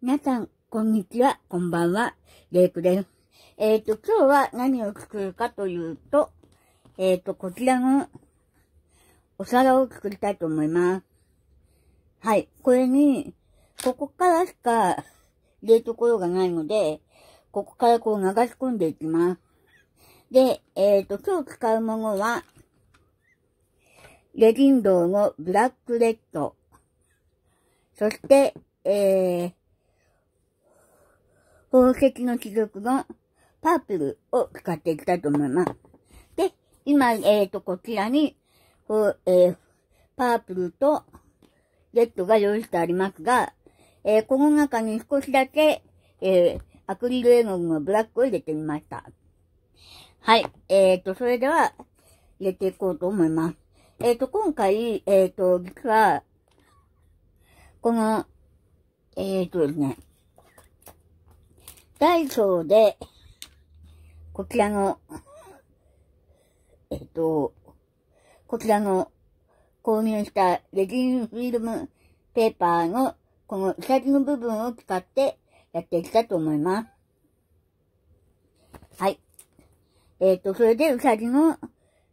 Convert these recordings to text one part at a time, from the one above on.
皆さん、こんにちは、こんばんは、レイクです。えっ、ー、と、今日は何を作るかというと、えっ、ー、と、こちらのお皿を作りたいと思います。はい。これに、ここからしか入れるところがないので、ここからこう流し込んでいきます。で、えっ、ー、と、今日使うものは、レジンドウのブラックレッド。そして、えー、宝石の貴族のパープルを使っていきたいと思います。で、今、えっ、ー、と、こちらに、えー、パープルとレッドが用意してありますが、えー、この中に少しだけ、えー、アクリル絵の具のブラックを入れてみました。はい。えっ、ー、と、それでは、入れていこうと思います。えっ、ー、と、今回、えっ、ー、と、実は、この、えっ、とですね、ダイソーで、こちらの、えっ、と、こちらの購入したレジンフィルムペーパーのこのうさぎの部分を使ってやっていきたいと思います。はい。えっ、ー、と、それでうさぎの、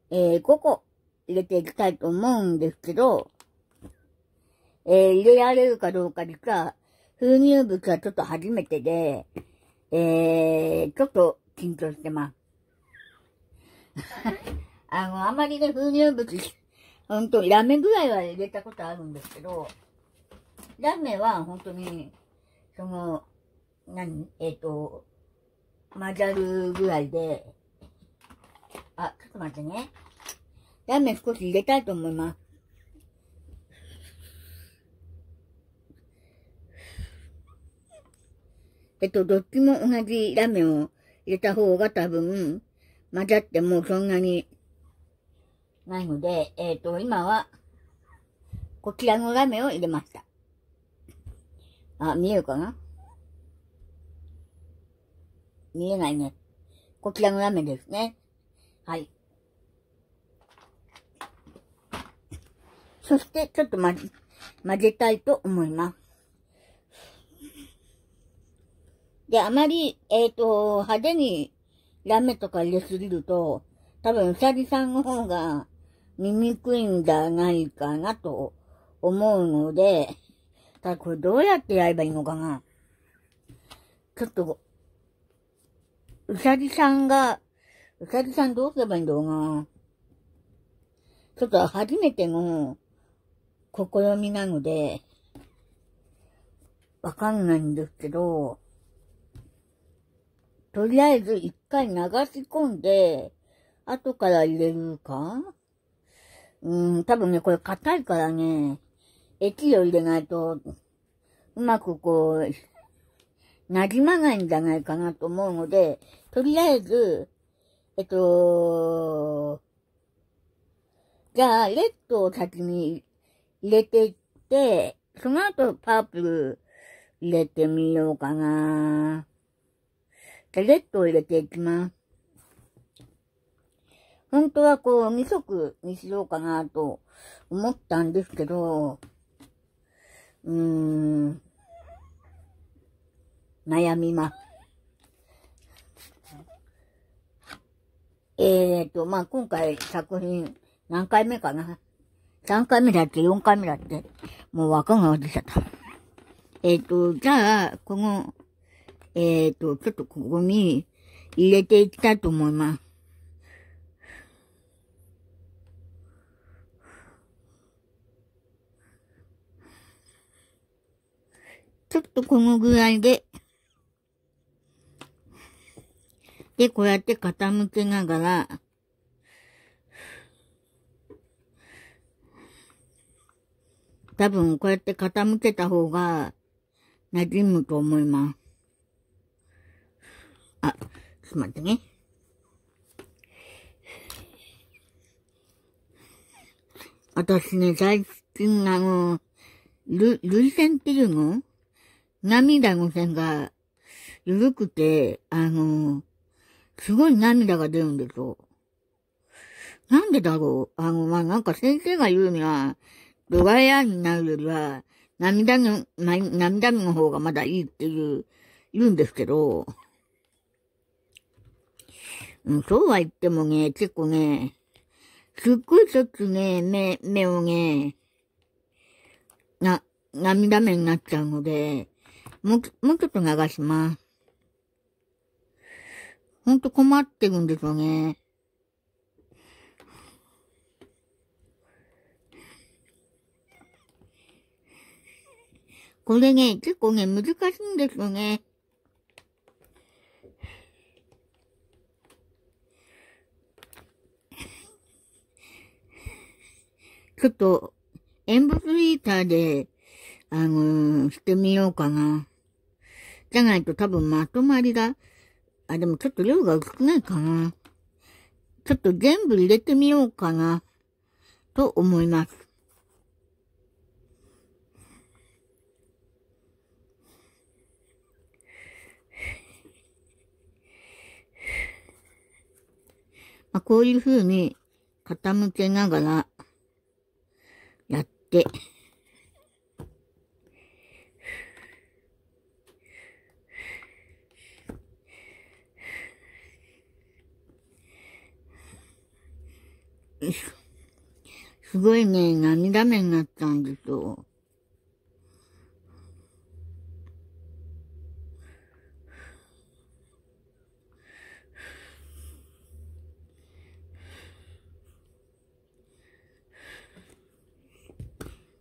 えー、5個入れていきたいと思うんですけど、えー、入れられるかどうか実は、封入物はちょっと初めてで、えー、ちょっと緊張してます。あの、あまりね、封入物、ほんと、ラメぐらいは入れたことあるんですけど、ラメは本当に、その、何？えっ、ー、と、混ざるぐらいで、あ、ちょっと待ってね。ラメ少し入れたいと思います。えっと、どっちも同じラメを入れた方が多分、混ざってもそんなにないので、えっ、と、今は、こちらのラメを入れました。あ、見えるかな？見えないね。こちらのラメですね。はい。そして、ちょっと混ぜ、混ぜたいと思います。で、あまり、えっ、ー、と、派手にラメとか入れすぎると、多分、うさぎさんの方が見にくいんじゃないかなと思うので、ただこれどうやってやればいいのかなちょっと、うさぎさんがうさぎさんどうすればいいんだろうな。ちょっと初めての試みなので、わかんないんですけど、とりあえず一回流し込んで、後から入れるか？うん、多分ね、これ硬いからね、液を入れないと、うまくこう、馴染まないんじゃないかなと思うので、とりあえず、えっと、じゃあ、レッドを先に入れていって、その後パープル入れてみようかな。じゃレッドを入れていきます。本当はこう、二色にしようかなと思ったんですけど、うーん、悩みます。えっ、ー、と、まあ、今回作品何回目かな ?3 回目だって、4回目だって、もうわかんないでちゃった。えっ、ー、と、じゃあ、この、えっ、ー、と、ちょっとここに入れていきたいと思います。ちょっとこのぐらいで、で、こうやって傾けながら、多分こうやって傾けた方が馴染むと思います。あ、ちょっと待ってね。私ね、最近あの、る、涙腺っていうの？涙の線が緩くて、あの、すごい涙が出るんですよ。なんでだろう？あの、まあ、なんか先生が言うには、ドライヤーになるよりは、涙の、ま、涙の方がまだいいっていう、言うんですけど、そうは言ってもね、結構ね、すっごいちょっとね、目、目をね、な、涙目になっちゃうので、もう、もうちょっと流します。ほんと困ってるんですよね。これね、結構ね、難しいんですよね。ちょっと、演物リーターで、あのー、してみようかな。じゃないと多分まとまりが、あ、でもちょっと量が薄くないかな。ちょっと全部入れてみようかな、と思います。まあ、こういう風に傾けながら、すごいね、涙目になったんですよ。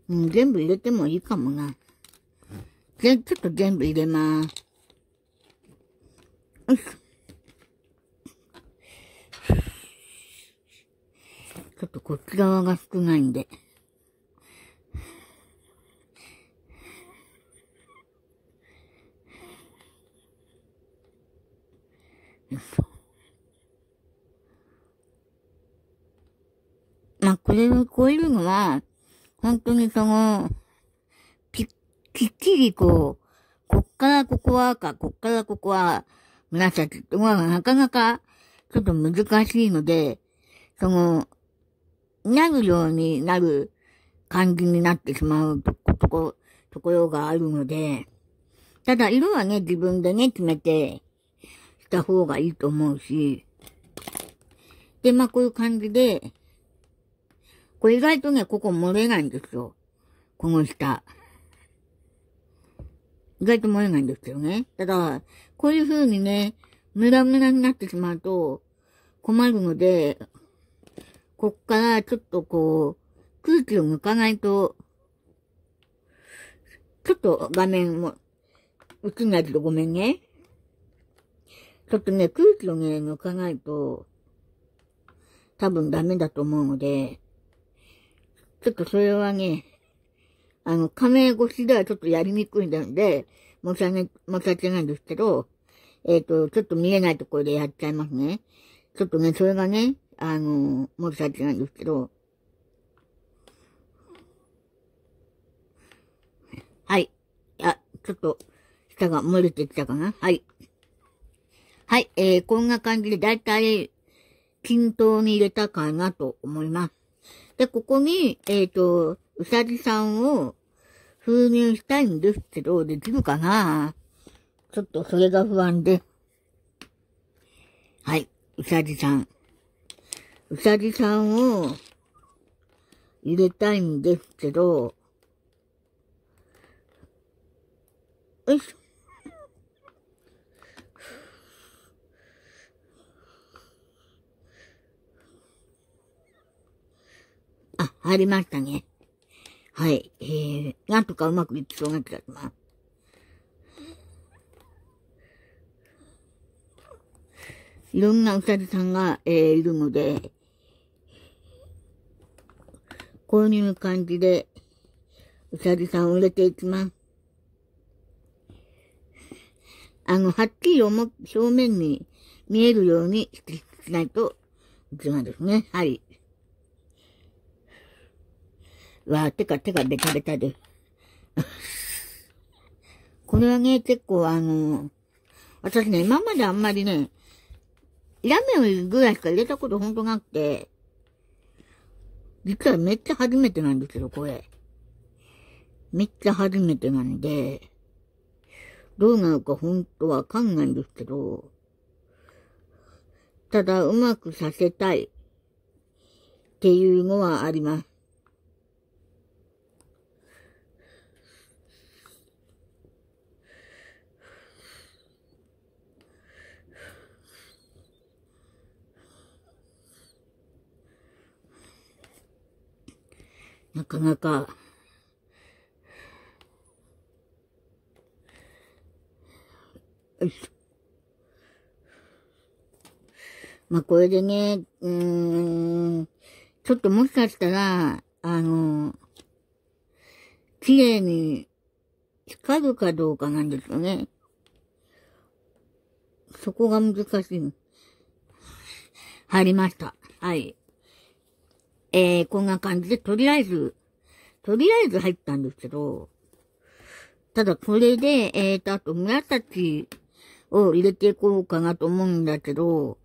うん、全部入れてもいいかもな。で、ちょっと全部入れます。よいしょ。ちょっとこっち側が少ないんで。よいしょ。まあ、これをこういうのは、本当にその、き、きっちりこう、こっからここは赤、こっからここは紫ってのはなかなかちょっと難しいので、その、なるようになる感じになってしまうととこ、ところがあるので、ただ色はね、自分でね、決めてした方がいいと思うし、で、まあこういう感じで、これ意外とね、ここ漏れないんですよ。この下。意外と漏れないんですよね。ただ、こういう風にね、ムラムラになってしまうと困るので、こっからちょっとこう、空気を抜かないと、ちょっと画面も映んないけどごめんね。ちょっとね、空気をね、抜かないと、多分ダメだと思うので、ちょっとそれはね、あの、仮名越しではちょっとやりにくいので、申し訳、申し訳ないんですけど、えっ、ー、と、ちょっと見えないところでやっちゃいますね。ちょっとね、それがね、あの、申し訳ないんですけど、はい。あ、ちょっと、下が漏れてきたかなはい。はい、えー、こんな感じでだいたい均等に入れたかなと思います。で、ここに、えっ、ー、と、うさぎさんを封入したいんですけど、できるかな？ちょっとそれが不安で。はい、うさぎさん。うさぎさんを入れたいんですけど、よいしょ。あ、入りましたね。はい。えー、なんとかうまくいきそうな気がします。いろんなうさぎさんが、えー、いるので、こういう感じで、うさぎさんを入れていきます。あの、はっきり表面に見えるようにしないといけないですね。はい。わあ、てか、てか、ベタベタで。これはね、結構あの、私ね、今まであんまりね、ラメンぐらいしか入れたことほんとなくて、実はめっちゃ初めてなんですけど、これ。めっちゃ初めてなんで、どうなるか本当わかんないんですけど、ただうまくさせたいっていうのはあります。なかなか、まあ、これでね、うーん、ちょっともしかしたら、あの、綺麗に光るかどうかなんですよね。そこが難しい。入りました。はい。えー、こんな感じで、とりあえず、とりあえず入ったんですけど、ただこれで、えーと、あと紫を入れていこうかなと思うんだけど、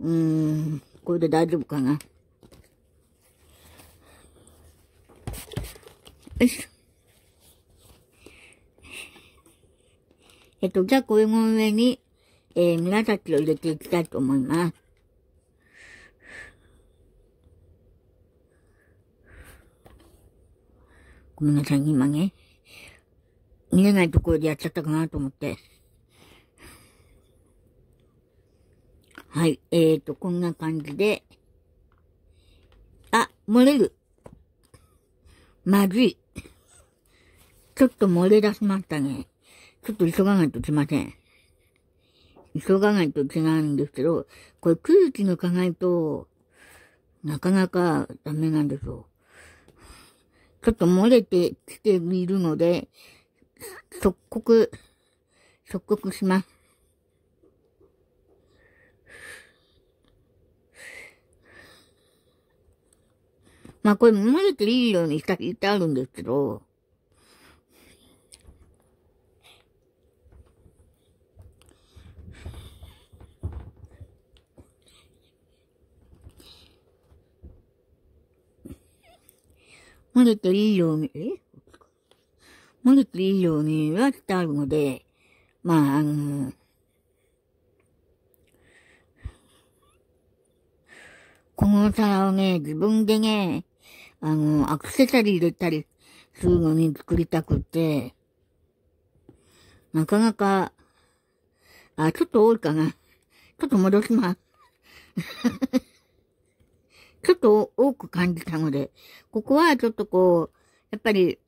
うーん、これで大丈夫かな。よいしょ。えっと、じゃあこれの上に、えー、紫を入れていきたいと思います。ごめんなさい、今ね。見えないところでやっちゃったかなと思って。はい。えーと、こんな感じで。あ、漏れる。まずい。ちょっと漏れ出しましたね。ちょっと急がないといけません。急がないといけないんですけど、これ空気抜かないと、なかなかダメなんですよ。ちょっと漏れてきているので、即刻、即刻します。まあこれ漏れていいようにした言ってあるんですけど、漏れていいように、え？漏れていいようにはしてあるので、まあ、あの、このお皿をね、自分でね、あの、アクセサリー入れたりするのに作りたくて、なかなか、あ、ちょっと多いかな。ちょっと戻します。ちょっと多く感じたので、ここはちょっとこう、やっぱり、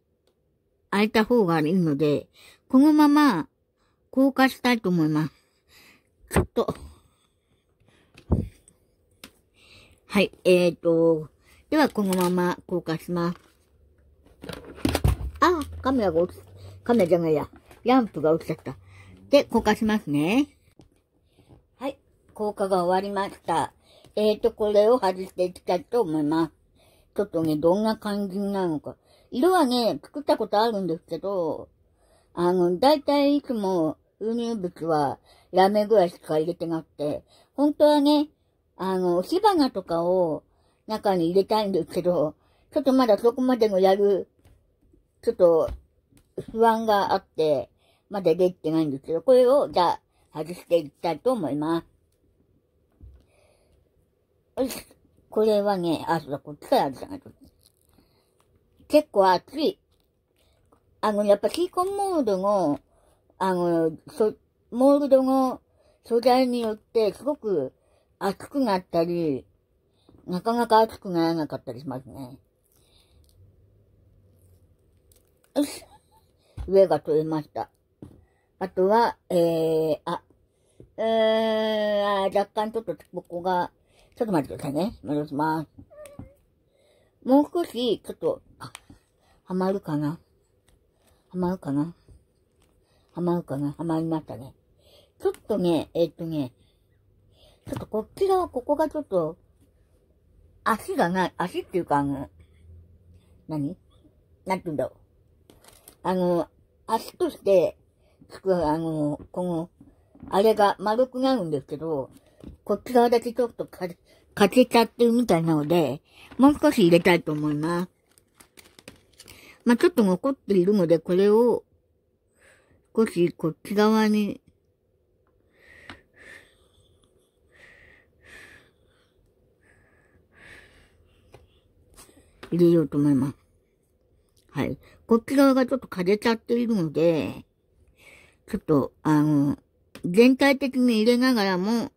空いた方がいいので、このまま、硬化したいと思います。ちょっと。はい、えーと、では、このまま硬化します。あ、カメラが落ち、カメラじゃないや。ランプが落ちちゃった。で、硬化しますね。はい、硬化が終わりました。えーと、これを外していきたいと思います。ちょっとね、どんな感じになるのか。色はね、作ったことあるんですけど、あの、だいたいいつも、輸入物はラメぐらいしか入れてなくて、本当はね、あの、火花とかを中に入れたいんですけど、ちょっとまだそこまでのやる、ちょっと不安があって、まだできてないんですけど、これをじゃあ外していきたいと思います。よし。これはね、あ、そうだ、こっちから外さないと。結構熱い。あの、やっぱシーコンモードの、あの、そ、モールドの素材によってすごく熱くなったり、なかなか熱くならなかったりしますね。よし。上が取れました。あとは、えー、あ、えー、若干ちょっとここが、ちょっと待ってくださいね。戻します。もう少し、ちょっと、あ、はまるかな？はまるかな？はまるかな？はまりましたね。ちょっとね、えー、っとね、ちょっとこっち側、ここがちょっと、足がない、足っていうかあの、何？なんて言うんだろう。あの、足としてつく、あの、この、あれが丸くなるんですけど、こっち側だけちょっとか、かけちゃってるみたいなので、もう少し入れたいと思います。まあ、ちょっと残っているので、これを少しこっち側に入れようと思います。はい。こっち側がちょっと枯れちゃっているので、ちょっと、あの、全体的に入れながらも、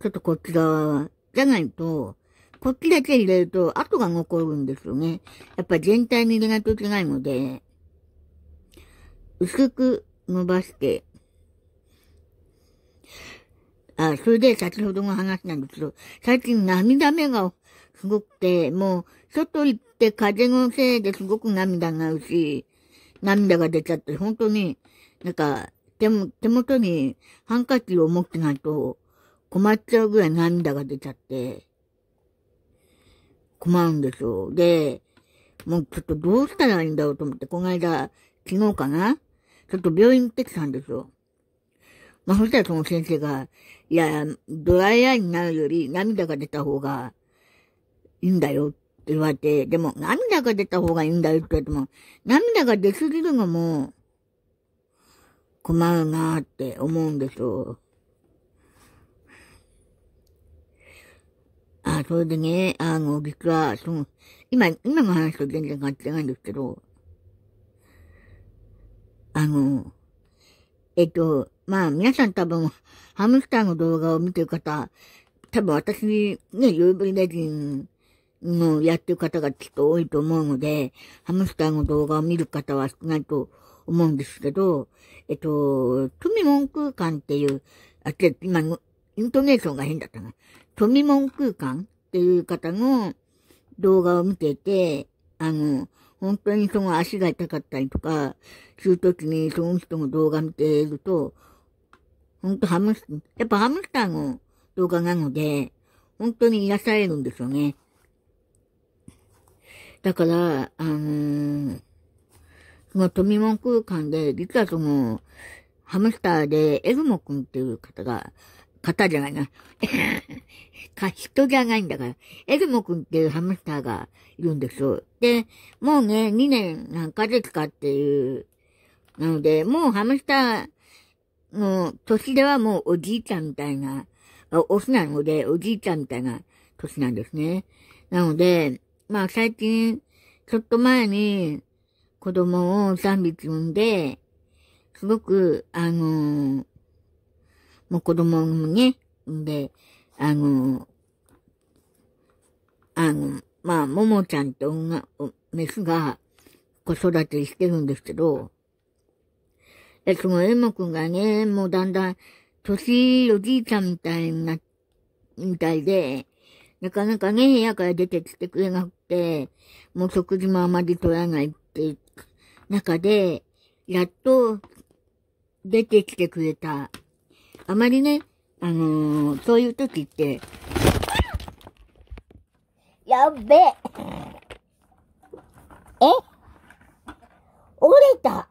ちょっとこっち側はじゃないと、こっちだけ入れると跡が残るんですよね。やっぱ全体に入れないといけないので、薄く伸ばして、あ、それで先ほどの話なんですけど、最近涙目がすごくて、もう、外行って風のせいですごく涙が合うし、涙が出ちゃって、本当に、なんか、手も、手元にハンカチを持ってないと困っちゃうぐらい涙が出ちゃって、困るんですよ。で、もうちょっとどうしたらいいんだろうと思って、この間、昨日かなちょっと病院行ってきたんですよ。まあ、そしたらその先生が、いや、ドライアイになるより涙が出た方がいいんだよって言われて、でも涙が出た方がいいんだよって言われても、涙が出すぎるのも困るなって思うんですよ。あ、それでね、あの、実は、その、今、今の話と全然関係ないんですけど、あの、えっと、まあ、皆さん多分、ハムスターの動画を見てる方、多分私、ね、UV レジンのやってる方がきっと多いと思うので、ハムスターの動画を見る方は少ないと思うんですけど、えっと、富門空間っていう、あ、ちょ今、イントネーションが変だったな。富門空間っていう方の動画を見てて、あの、本当にその足が痛かったりとか、するときにその人の動画見ていると、本当ハムス、やっぱハムスターの動画なので、本当に癒されるんですよね。だから、あのー、その富門空間で、実はその、ハムスターでエルモ君っていう方が、方じゃないな。か、人じゃないんだから。エルモ君っていうハムスターがいるんですよ。で、もうね、2年何ヶ月かっていう、なので、もうハムスターの年ではもうおじいちゃんみたいな、オスなので、おじいちゃんみたいな年なんですね。なので、まあ最近、ちょっと前に子供を3匹産んで、すごく、あのー、もう子供もね、んで、あの、あの、まあ、ももちゃんって女、メスが子育てしてるんですけど、え、そのエモくんがね、もうだんだん、年おじいちゃんみたいな、みたいで、なかなかね、部屋から出てきてくれなくて、もう食事もあまり取らないって中で、やっと出てきてくれた。あまりね、あのー、そういう時って、やっべえ。え？折れた。